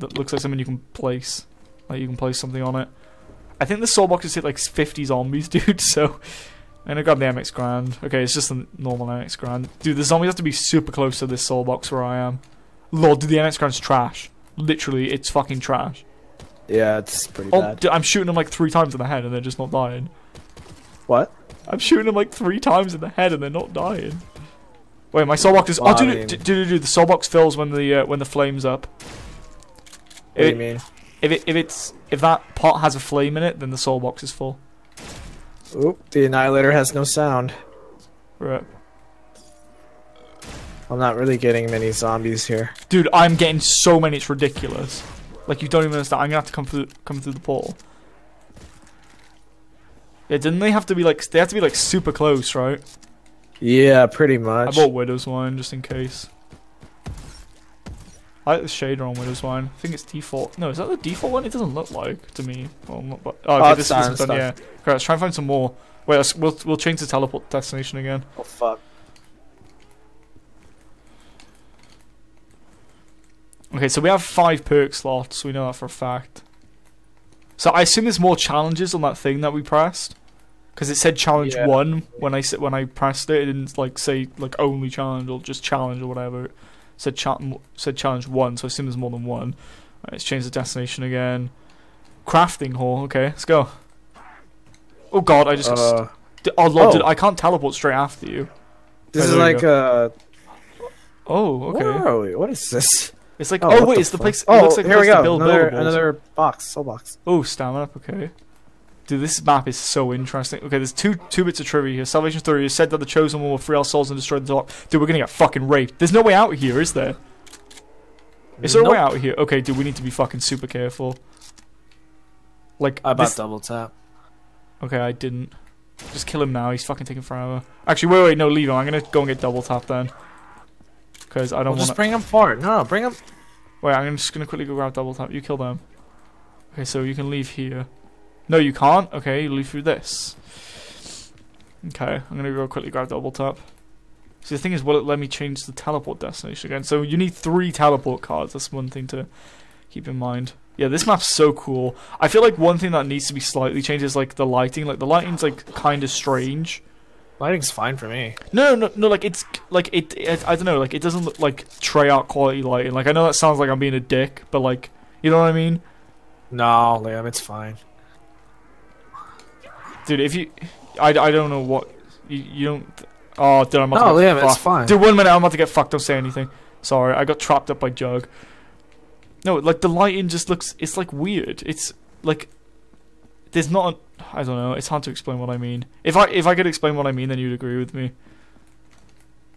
that looks like something you can place. Like you can place something on it. I think the soul boxes hit like 50 zombies, dude. So And I'm gonna grab the MX Garand. Okay, it's just a normal MX Garand. Dude, the zombies have to be super close to this soul box where I am. Lord, dude, the MX Garand's trash. Literally, it's fucking trash. Yeah, it's pretty Oh, bad. dude, I'm shooting them like three times in the head and they're just not dying. What? I'm shooting them like three times in the head and they're not dying. Wait, my soul box is. Oh, I dude, dude, dude, dude, the soul box fills when the uh, when the flames up. What do If you mean? if it if it's if that pot has a flame in it, then the soul box is full. Oop, the Annihilator has no sound. Right. I'm not really getting many zombies here. Dude, I'm getting so many, it's ridiculous. Like you don't even understand. I'm gonna have to come through come through the portal. Yeah, didn't they have to be like they have to be like super close, right? Yeah, pretty much. I bought Widow's Wine just in case. I like the shader on Widow's Wine. I think it's default. No, is that the default one? It doesn't look like to me. Well, not, but, oh, okay, Oh, this, it's done, is it's done. Yeah. Okay, let's try and find some more. Wait, let's, we'll we'll change the teleport destination again. Oh fuck. Okay, so we have five perk slots. We know that for a fact. So I assume there's more challenges on that thing that we pressed, because it said challenge Yeah. one when I when I pressed it. It didn't like say like only challenge or just challenge or whatever. Said cha- said challenge one, so I assume there's more than one. Alright, let's change the destination again. Crafting hall. Okay, let's go. Oh god, I just. got Uh, oh lord, oh. I can't teleport straight after you. this Oh, is like uh. Oh, okay. Where are we? What is this? It's like Oh, oh, wait, the it's the place. Oh, it looks like here we go. build Another, another box, soul box. Oh, stamina up, okay. Dude, this map is so interesting. Okay, there's two two bits of trivia here. Salvation Story has said that the Chosen One will free our souls and destroy the dark. Dude, we're gonna get fucking raped. There's no way out here, is there? Is there a way out here? Okay, dude, we need to be fucking super careful. Like, I bought this- double tap. Okay, I didn't. Just kill him now. He's fucking taking forever. Actually, wait, wait, no, leave him. I'm gonna go and get double tap then. Because I don't Well, want just bring him forward. No, no, bring him. Wait, I'm just gonna quickly go grab double tap. You kill them. Okay, so you can leave here. No, you can't. Okay, you leave through this. Okay, I'm gonna go quickly grab double tap. See, the thing is, will it let me change the teleport destination again? So you need three teleport cards. That's one thing to keep in mind. Yeah, this map's so cool. I feel like one thing that needs to be slightly changed is like the lighting. Like the lighting's like kind of strange. Lighting's fine for me. No, no, no. Like it's like it, it. I don't know. Like it doesn't look like Treyarch quality lighting. Like I know that sounds like I'm being a dick, but like you know what I mean, No, Liam, it's fine. Dude. If you, I, I don't know what you, you don't. Oh, dude, I'm about No, to get Liam, it's fine. Dude, one minute, I'm about to get fucked. Don't say anything. Sorry, I got trapped up by Jug. No, like the lighting just looks. It's like weird. It's like there's not. A, I don't know. It's hard to explain what I mean. If I if I could explain what I mean, then you'd agree with me.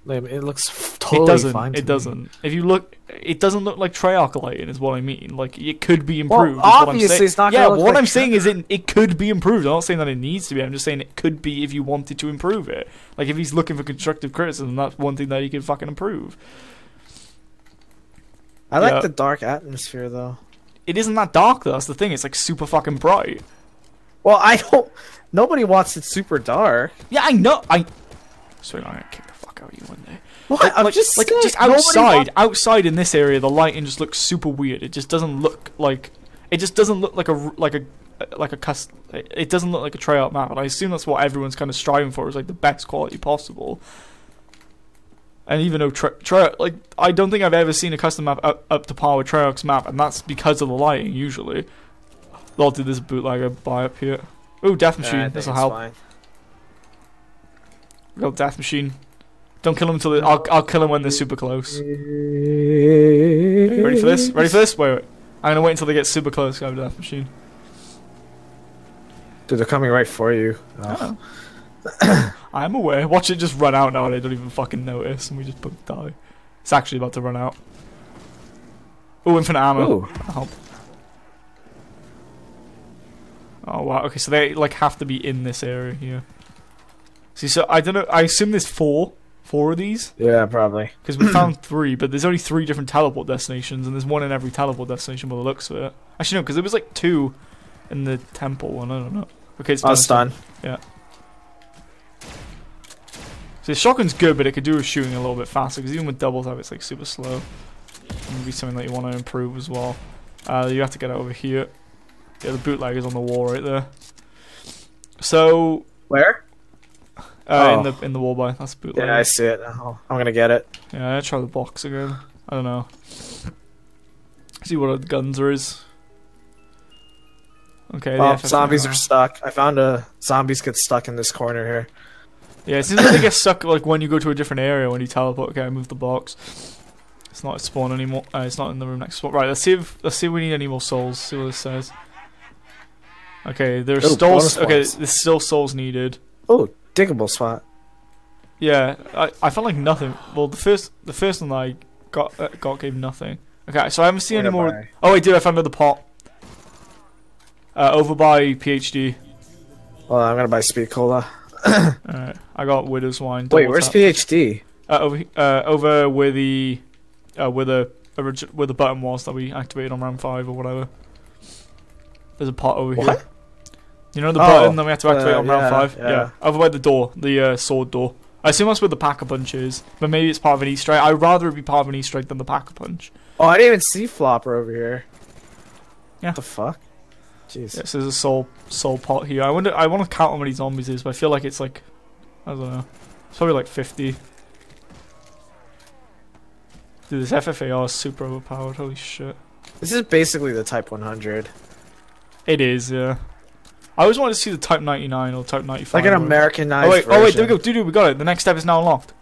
Liam, it looks totally it doesn't. fine. It me. doesn't. If you look, it doesn't look like Treyarch lighting. Is what I mean. Like it could be Well, improved. I'm obviously it's not Yeah, what like I'm saying is it it could be improved. I'm not saying that it needs to be. I'm just saying it could be if you wanted to improve it. Like if he's looking for constructive criticism, that's one thing that he could fucking improve. I like Yeah. the dark atmosphere though. It isn't that dark though. That's the thing. It's like super fucking bright. Well, I don't. Nobody wants it super dark. Yeah, I know. I. Sorry, I'm gonna kick the fuck out of you one day. What? Like, I'm like, just like saying, just outside, wants- outside in this area, the lighting just looks super weird. It just doesn't look like, it just doesn't look like a like a like a cust. It doesn't look like a Treyarch map, and I assume that's what everyone's kind of striving for is like the best quality possible. And even though tri- tri- like I don't think I've ever seen a custom map up, up to par with Treyarch's map, and that's because of the lighting usually. I'll do this bootlegger buy up here. Oh, death machine. think this will help. fine. Real death machine. Don't kill him until the, I'll I'll kill him when they're super close. Ready for this? Ready for this? Wait, wait. I'm gonna wait until they get super close. Go to death machine. Dude, they're coming right for you. Oh. I'm aware. Watch it just run out now. and They don't even fucking notice, and we just both die. It's actually about to run out. Oh, infinite ammo. Help. Oh wow. Okay, so they like have to be in this area here. See, so I don't know. I assume there's four, four of these. Yeah, probably. Because we found three, but there's only three different teleport destinations, and there's one in every teleport destination by the looks of it. Actually, no, because there was like two in the temple one. I don't know. Okay, it's I done. was stunned. So the shotgun's good, but it could do with shooting a little bit faster. Because even with double tap, it's like super slow. Maybe something that you want to improve as well. Uh, you have to get over here. Yeah, the bootleg is on the wall right there. So, Where? Uh, Oh. in the in the wall by that's the bootleg. Yeah, I see it. now. I'm gonna get it. Yeah, I try the box again. I don't know. See what the guns there is. Okay. the Oh, zombies are stuck. I found a zombies get stuck in this corner here. Yeah, it seems like they get stuck like when you go to a different area when you teleport. Okay, I move the box. It's not at spawn anymore. Uh, it's not in the room next to spawn. Right, let's see if let's see if we need any more souls. See what this says. Okay, there's Ooh, still okay. There's still souls needed. Oh, diggable spot. Yeah, I I felt like nothing. Well, the first the first one I got uh, got gave nothing. Okay, so I haven't seen any more. Whereby- Oh wait, dude, I found another pot. Uh, over by PhD. Well, I'm gonna buy speed cola. Alright, I got widow's wine. Wait, where's. PhD? Uh, over, uh, over where the uh, where the where the button was that we activated on round five or whatever. There's a pot over here. You know the Oh, button that we have to activate uh, on round yeah, five? yeah. Over by the door, the uh, sword door. I assume that's where the pack a punch is, but maybe it's part of an Easter egg. I'd rather it be part of an Easter egg than the pack a punch. Oh, I didn't even see Flopper over here. Yeah. What the fuck? Jeez. Yes, there's a soul soul pot here. I wonder. I want to count how many zombies is, but I feel like it's like, I don't know. It's probably like 50. Dude, this FFAR is super overpowered. Holy shit. This is basically the Type 100. It is, yeah. I always wanted to see the Type 99 or Type 95. Like an Americanized Oh wait, oh wait, there we go. version. Dude, dude, we got it. The next step is now unlocked.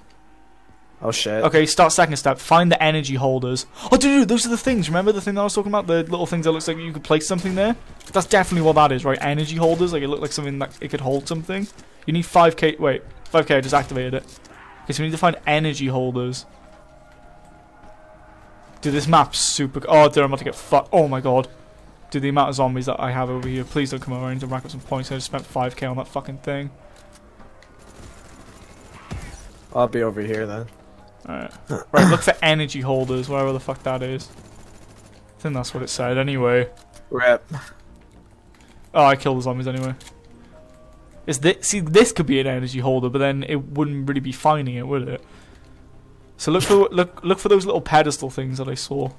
Oh shit. Okay, start second step. Find the energy holders. Oh, dude, dude, those are the things. Remember the thing that I was talking about? The little things that looks like you could place something there? That's definitely what that is, right? Energy holders. Like, it looked like something that it could hold something. You need 5k. Wait, 5k, I just activated it. Okay, so we need to find energy holders. Dude, this map's super. Oh, dude, I'm about to get fucked. Oh my god. Dude, the amount of zombies that I have over here. Please don't come over. I need to rack up some points. I just spent 5k on that fucking thing. I'll be over here then. Alright. Right, look for energy holders, whatever the fuck that is. I think that's what it said anyway. Rip. Oh, I killed the zombies anyway. Is this see this could be an energy holder, but then it wouldn't really be finding it, would it? So look for look look for those little pedestal things that I saw.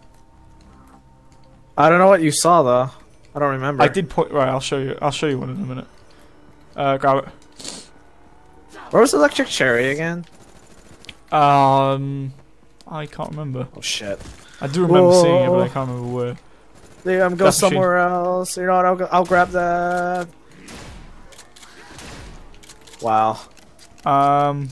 I don't know what you saw though. I don't remember. I did point right, I'll show you I'll show you one in a minute. Uh grab it. Where was Electric Cherry again? Um I can't remember. Oh shit. I do remember seeing it, but I can't remember where. Yeah, I'm going somewhere else. You know what? I'll go, I'll grab that. Wow. Um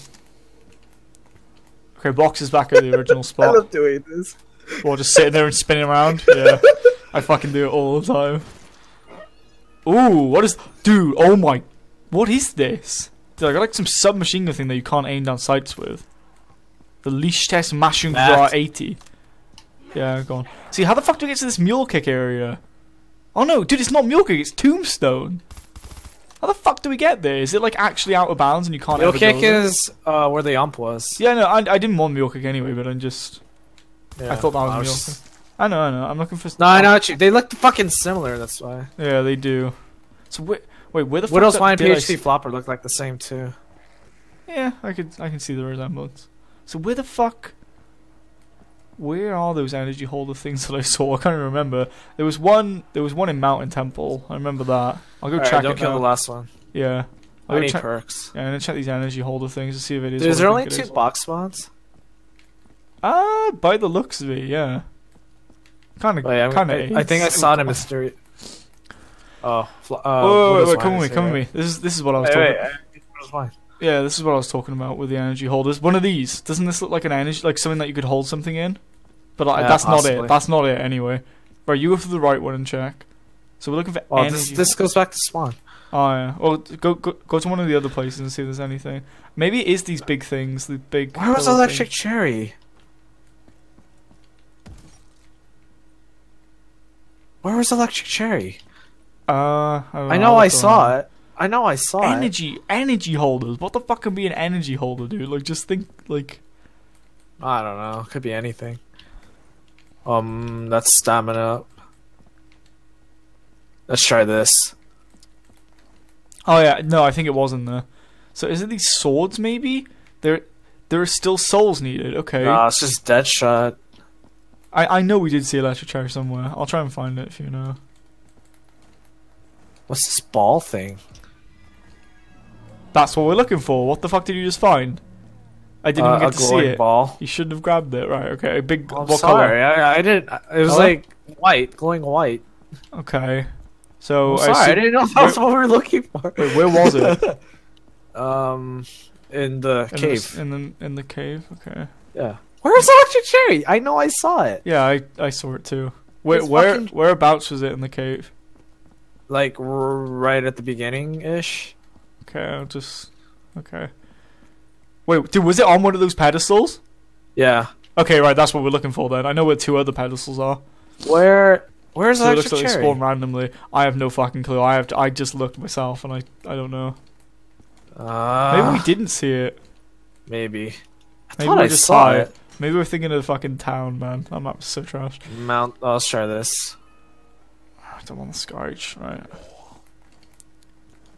Okay, box is back at the original spot. I love doing this. Or just sitting there and spinning around. Yeah. I fucking do it all the time. Ooh, what is dude, oh my what is this? Dude, I got like some submachine gun thing that you can't aim down sights with. The leash test mashing That. 80. Yeah, go on. See, how the fuck do we get to this mule kick area? Oh no, dude, it's not mule kick, it's tombstone. How the fuck do we get there? Is it like actually out of bounds and you can't Mule kick is uh, where the ump was. Yeah, no, I, I didn't want mule kick anyway, but I'm just Yeah. I thought that was I mule kick. I know, I know. I'm looking for. No, I know what you. They look fucking similar. That's why. Yeah, they do. So wait, wait, where the fuck Widow's that- Wine did I Flopper look like the same too. Yeah, I could, I can see the resemblance. So where the fuck? Where are those energy holder things that I saw? I can't even remember. There was one. There was one in Mountain Temple. I remember that. I'll go Alright, check don't it kill now. the last one. yeah. I'll I need check. perks. Yeah, I'm gonna check these energy holder things to see if it is. Is there only two box spawns? Ah, by the looks of it, yeah. Kind of, I'm- kind of. I think I saw the Mystery. Oh, uh, Oh, wait, wait, wait, come with me, come with me. This is this is what I was talking. wait, Yeah, this is what I was talking about with the energy holders. One of these. Doesn't this look like an energy, like something that you could hold something in? But like, Yeah, that's not it. That's not it anyway. Right, you go for the right one and check. So we're looking for Well, energy. this, this goes back to spawn. oh yeah. Well, go, go go to one of the other places and see if there's anything. Maybe it is these big things. The big. Where was Electric things. Cherry? Was Electric Cherry? Uh, I, I know know I saw it. I know I saw it. Energy, energy holders. What the fuck can be an energy holder, dude? Like, just think, like. I don't know. Could be anything. Um, that's stamina. Up. Let's try this. Oh yeah, no, I think it was in there. So is it these swords? Maybe there, there are still souls needed. Okay. Nah, it's just dead shot. I I know we did see a electric cherry somewhere. I'll try and find it if you know. What's this ball thing? That's what we're looking for. What the fuck did you just find? I didn't Uh, even get to see glowing it. ball. You shouldn't have grabbed it. Right. Okay. A big. I'm what sorry, I, I didn't. It was Color? like white, glowing white. Okay. So I'm I sorry, I assume- didn't know that's what we were looking for. Wait, where was it? Um, in the in cave. The, in the in the cave. Okay. Yeah. Where's Electric Cherry? I know I saw it. Yeah, I I saw it too. Wait, where fucking- whereabouts was it in the cave? Like r- right at the beginning ish. Okay, I'll just okay. Wait, dude, was it on one of those pedestals? Yeah. Okay, right, that's what we're looking for then. I know where two other pedestals are. Where? Where's So it looks Electric like Cherry? spawn randomly. I have no fucking clue. I have to, I just looked myself and I I don't know. Uh, Maybe we didn't see it. Maybe. I Maybe thought we I just saw saw it. Maybe we're thinking of the fucking town, man. That map's so trash. Mount. Oh, let's try this. I don't want the scourge. Right.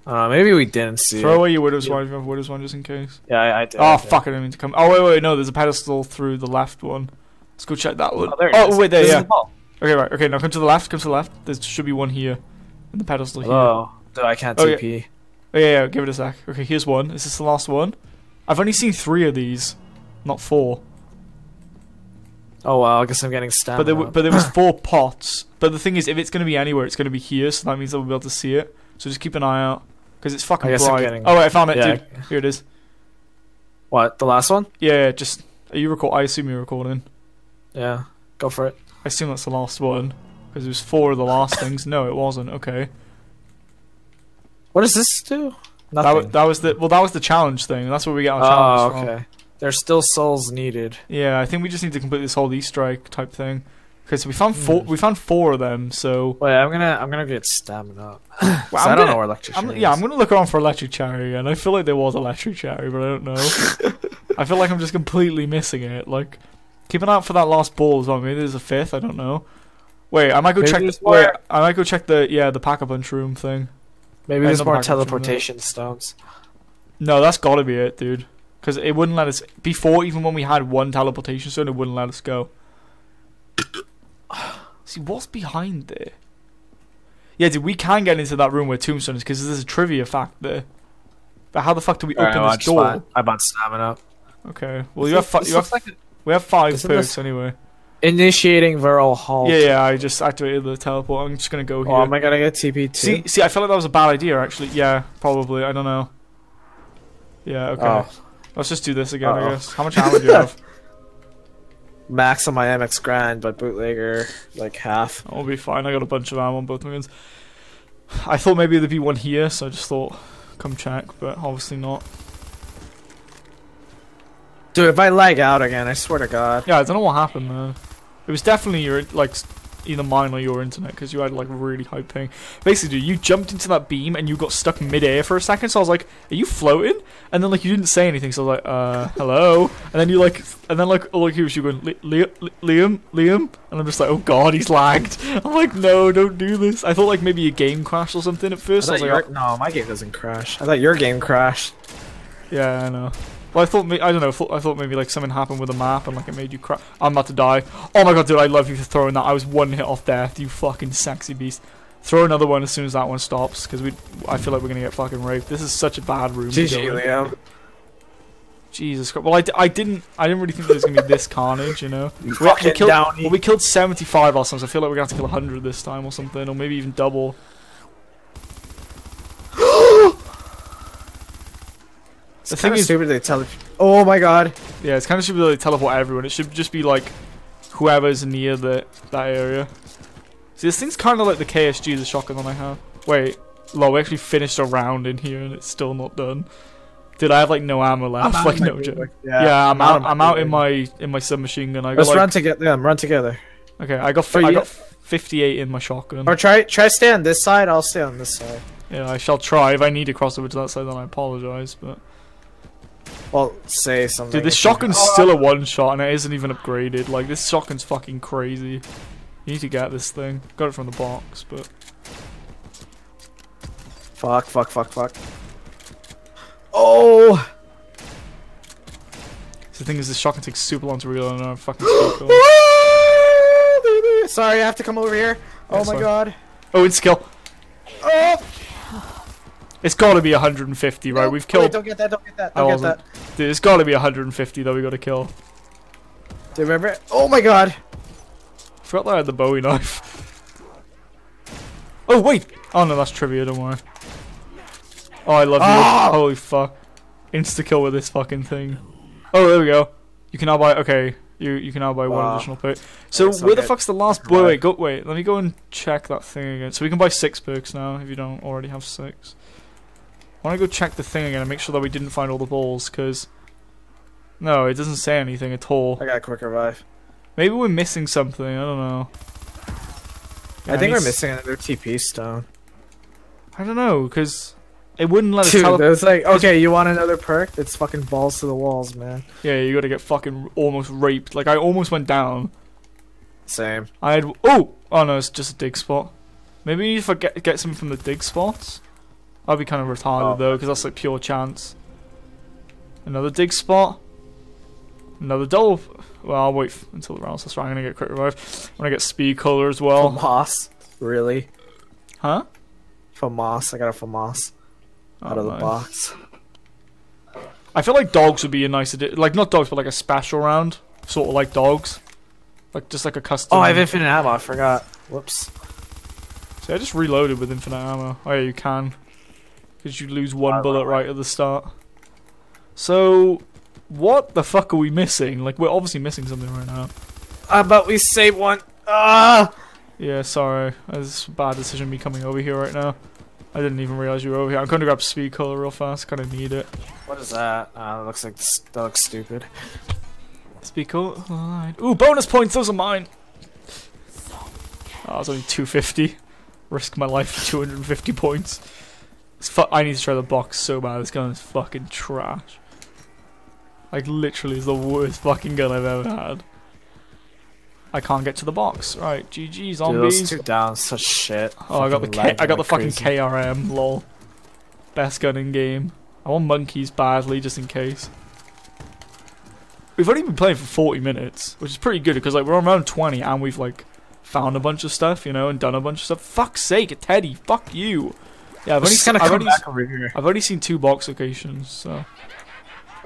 Uh, maybe we didn't see Throw it. away your widow's Yeah. wine if you have widow's wine just in case. Yeah, I, I did. Oh I did. fuck! I didn't mean to come. Oh wait, wait, no. There's a pedestal through the left one. Let's go check that one. Oh, there it oh is. wait, there. This is Yeah. the. Okay, right. Okay, now come to the left. Come to the left. There should be one here, And the pedestal here. Oh, dude, I can't Oh, yeah. TP. Oh yeah, yeah. Give it a sec. Okay, here's one. Is this the last one? I've only seen three of these, not four. Oh wow, I guess I'm getting stamina. But there, w- but there was four pots. But the thing is, if it's gonna be anywhere, it's gonna be here. So that means that we'll be able to see it. So just keep an eye out, because it's fucking I guess I'm bright. getting- Oh wait, I found it, Yeah. dude. Here it is. what? The last one? Yeah. Just are you record? I assume you're recording. Yeah. Go for it. I assume that's the last one, because it was four of the last things. No, it wasn't. Okay. What does this do? That, Nothing. wa- that was the well. That was the challenge thing. That's where we get our oh, challenge from. Okay. There's still souls needed. Yeah, I think we just need to complete this whole Easter egg type thing. Because we found four. Hmm. We found four of them. So Wait, I'm gonna I'm gonna get stamina. Well, 'Cause I'm I don't gonna- know where electric I'm, yeah. I'm gonna look around for electric cherry, and I feel like there was electric cherry, but I don't know. I feel like I'm just completely missing it. Like, keep an eye out for that last ball as well. Maybe there's a fifth. I don't know. Wait, I might go Maybe check. there's The, wait, more- I might go check the yeah the pack a punch room thing. Maybe there's more the package from there. teleportation stones. No, that's gotta be it, dude. Because it wouldn't let us before. Even when we had one teleportation stone, it wouldn't let us go. See what's behind there. Yeah, dude, we can get into that room where Tombstone is because there's a trivia fact there. But how the fuck do we Alright, open I this door? bought- I bought stamina. Okay. Well, This you have fi- you have like we have five perks anyway. initiating Viral Halt. Yeah, yeah. I just activated the teleport. I'm just gonna go oh, here. Oh, am I gonna get TP too? see, see, I feel like that was a bad idea. Actually, yeah, probably. I don't know. Yeah. Okay. Oh, Let's just do this again. I Uh-oh. guess. How much ammo do you have? max on my MX Garand, but bootlegger like half. I'll be fine. I got a bunch of ammo on both my guns. I thought maybe there'd be one here, so I just thought come check, but obviously not. Dude, if I lag out again, I swear to God. Yeah, I don't know what happened man. It was definitely your like either mine or your internet because you had like really high ping. Basically, dude, you jumped into that beam and you got stuck midair for a second. So I was like, "Are you floating?" And then like you didn't say anything, so I was like, "Uh, hello." And then you like, and then like all I hear was you going, "Li- Li- Li- "Liam, Liam," and I'm just like, "Oh God, he's lagged." I'm like, "No, don't do this." I thought like maybe your game crashed or something at first. I, thought was like, your- no, my game doesn't crash. I thought your game crashed. Yeah, I know. Well, I thought may- I don't know. I thought, I thought maybe like something happened with the map and like it made you cry. I'm about to die. Oh my god, dude! I love you for throwing that. I was one hit off death. You fucking sexy beast. Throw another one as soon as that one stops, because we. I feel like we're gonna get fucking raped. This is such a bad room. to GG. Liam. Jesus Christ. Well, I, I didn't. I didn't really think there was gonna be this carnage. You know. We, we killed. Well, we killed 75 last time, so I feel like we're gonna have to kill 100 this time or something, or maybe even double. The thing is- stupid they tele- Oh my god. Yeah, it's kind of stupid that they teleport everyone. It should just be like whoever's near the that area. See, this thing's kind of like the KSG, the shotgun that I have. Wait, lol, we actually finished a round in here and it's still not done. Dude, I have like no ammo left. like no joke. Yeah, Yeah, I'm, out. of I'm out in my in my submachine gun. I got Let's like run together. Yeah, run together. okay. I got I got 58 in my shotgun. Or try try stay on this side. I'll stay on this side. Yeah, I shall try. If I need to cross over to that side, then I apologize. But Well, say something. dude, this shotgun's Oh, still a one shot and it isn't even upgraded. Like this shotgun's fucking crazy. You need to get this thing. Got it from the box, but. Fuck! Fuck! Fuck! Fuck! Oh! So the thing is, this shotgun takes super long to reload, and I'm fucking Sorry, I have to come over here. Oh That's my fine. god. Oh, it's skill. Oh! It's got to be 150, right? Nope. We've killed. Wait, don't get that, don't get that, don't get wasn't. that. Dude, it's got to be 150 that we got to kill. Do you remember it? Oh my god. I forgot that I had the Bowie knife. Oh wait! Oh no, that's trivia. Don't worry. Oh, I love Ah! you. Holy fuck! Insta kill with this fucking thing. Oh, there we go. You can now buy. Okay, you you can now buy one additional perk. So where the fuck's the last? Wait, wait, go wait. Let me go and check that thing again. So we can buy six perks now if you don't already have six. I want to go check the thing again and make sure that we didn't find all the balls, because no, it doesn't say anything at all. I got a quick revive. Maybe we're missing something. I don't know. Yeah, I think we're missing another TP stone. I don't know, because it wouldn't let us Dude, that's like, okay, you want another perk? It's fucking balls to the walls, man. Yeah, you gotta get fucking almost raped. Like, I almost went down. Same. I had. Oh! Oh no, it's just a dig spot. Maybe to forget, get something from the dig spots? I'd be kind of retarded Oh. though, because that's like pure chance. Another dig spot. Another double. Well, I'll wait until the rounds. That's right, I'm gonna get quick revive. I'm gonna get speed cola as well. FAMAS. Really? Huh? FAMAS. I got a FAMAS oh, out Oh, of the nice. box. I feel like dogs would be a nice addition. Like, not dogs, but like a special round. Sort of like dogs. Like, just like a custom. Oh, I have infinite ammo. I forgot. Whoops. See, I just reloaded with infinite ammo. Oh yeah, you can. Because you lose one Right, bullet right, right at the start. So, what the fuck are we missing? Like, we're obviously missing something right now. How about we save one? Ah! Yeah, sorry. It's a bad decision me coming over here right now. I didn't even realize you were over here. I'm going to grab speed cola real fast. Kind of need it. What is that? Ah, that looks like that looks stupid. Speed cola. Ooh, bonus points. Those are mine. Oh, it's only 250. Risk my life for 250 points. It's fu- I need to try the box so bad. This gun is fucking trash. Like, literally, is the worst fucking gun I've ever had. I can't get to the box. Right, GG, Dude, zombies. those two down, such shit. oh, I got the Fucking I got the fucking crazy. KRM. Lol. Best gun in game. I want monkeys badly, just in case. We've only been playing for 40 minutes, which is pretty good because like we're on round 20 and we've like found a bunch of stuff, you know, and done a bunch of stuff. Fuck's sake, Teddy, fuck you. Yeah, I've only, just gonna I've come only, back over here. I've only seen two box locations, so.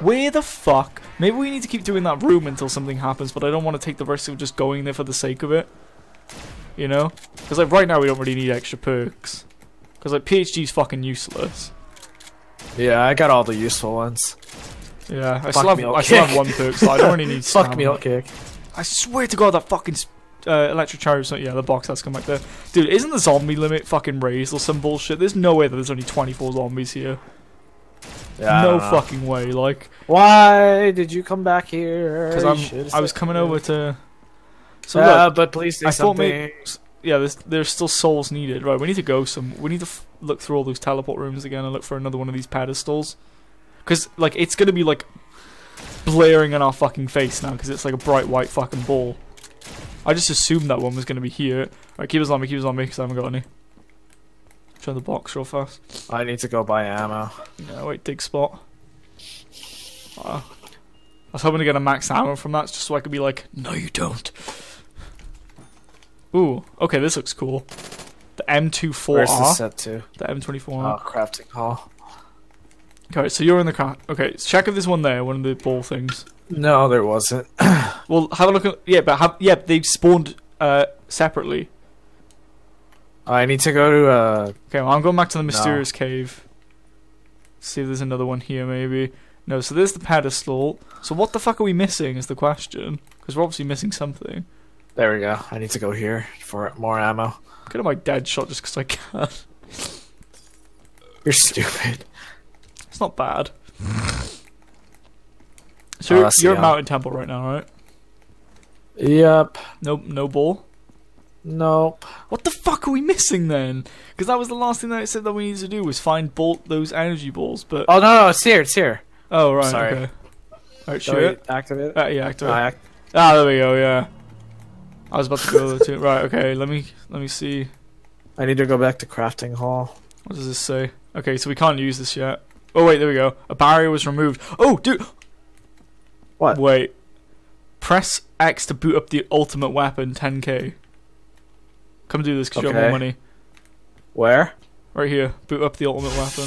Where the fuck? Maybe we need to keep doing that room until something happens, but I don't want to take the risk of just going there for the sake of it. You know? Because like right now we don't really need extra perks. Because like PhD's fucking useless. Yeah, I got all the useful ones. Yeah, I Fuck still have I still have one perk, so I don't really need Fuck me, mule kick. I swear to God that fucking uh, electric cherry. so- Yeah, the box that's come back there, dude. Isn't the zombie limit fucking raised or some bullshit? There's no way that there's only 24 zombies here. Yeah, no fucking way. Like, Why did you come back here? because I'm I was coming over to. So yeah, look, but please say I thought something. maybe yeah, there's there's still souls needed. Right, we need to go some. We need to f- look through all those teleport rooms again and look for another one of these pedestals. Because like it's gonna be like blaring in our fucking face now because it's like a bright white fucking ball. I just assumed that one was gonna be here. Right, keep us on me, keep us on me because I haven't got any. Try the box real fast. I need to go buy ammo. Yeah, wait, dig spot. Uh, I was hoping to get a max ammo from that just so I could be like, no, you don't. Ooh, okay, this looks cool. The M24R, set to? the M24R. Oh, crafting hall. Okay, so you're in the car. Okay, check if there's one there, one of the ball things. No, there wasn't. Well, have a look at. Yeah, but have. Yeah, they spawned uh, separately. I need to go to uh. Okay, well, I'm going back to the No. mysterious cave. See if there's another one here, maybe. No, so there's the pedestal. So what the fuck are we missing is the question. Because we're obviously missing something. There we go. I need to go here for more ammo. Get my dead shot just because I can. You're stupid. It's not bad. So you're, you're at uh, Mountain Temple right now, right? Yep. Nope, no ball. Nope. What the fuck are we missing then? Because that was the last thing that it said that we needed to do was find bolt those energy balls. But Oh no, no, it's here. It's here. oh right, sorry. okay. Alright, shoot. activate it? Uh, yeah, activate. I act- Ah, there we go. Yeah. I was about to go to right. Okay, let me let me see. I need to go back to crafting hall. What does this say? Okay, so we can't use this yet. Oh wait, there we go. A barrier was removed. Oh, dude. What? Wait. Press X to boot up the ultimate weapon. 10k. Come do this because you have more Okay. money. Where? Right here. Boot up the ultimate weapon.